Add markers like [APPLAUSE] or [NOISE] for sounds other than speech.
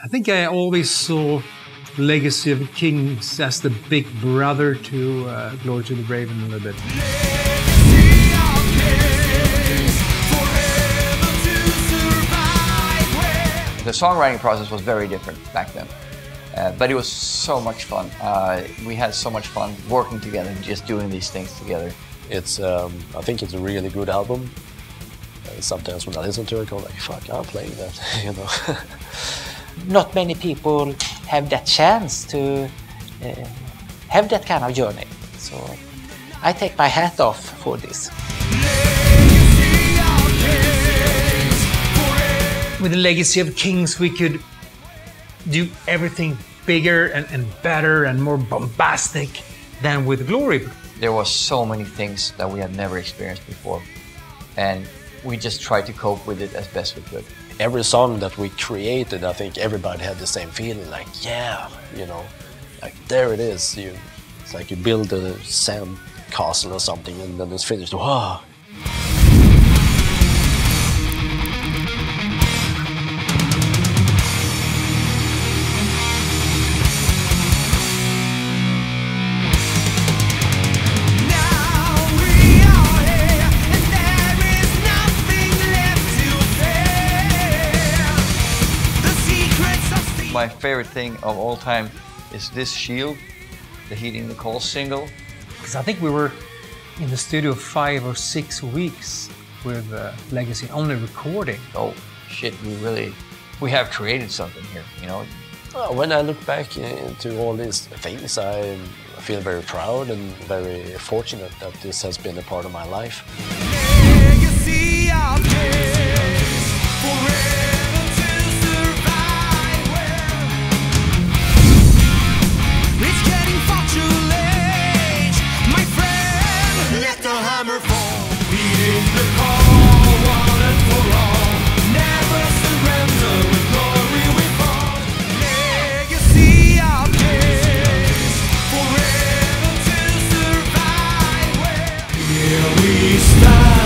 I think I always saw Legacy of Kings as the big brother to uh, Glory to the Brave a little bit. The songwriting process was very different back then, uh, but it was so much fun. Uh, we had so much fun working together, just doing these things together. It's, um, I think it's a really good album. Uh, sometimes when I listen to it, I go like, fuck, I'm playing that, [LAUGHS] you know. [LAUGHS] Not many people have that chance to uh, have that kind of journey. So I take my hat off for this. With the Legacy of Kings, we could do everything bigger and, and better and more bombastic than with Glory. There was so many things that we had never experienced before, and we just tried to cope with it as best we could. Every song that we created, I think everybody had the same feeling, like, yeah, you know, like there it is. You, it's like you build a sand castle or something, and then it's finished. Wow, My favorite thing of all time is this shield, the Heeding the Call single. Because I think we were in the studio five or six weeks with uh, Legacy, only recording. Oh shit, we really, we have created something here, you know. Well, when I look back into all these things, I feel very proud and very fortunate that this has been a part of my life. Legacy of Eu está.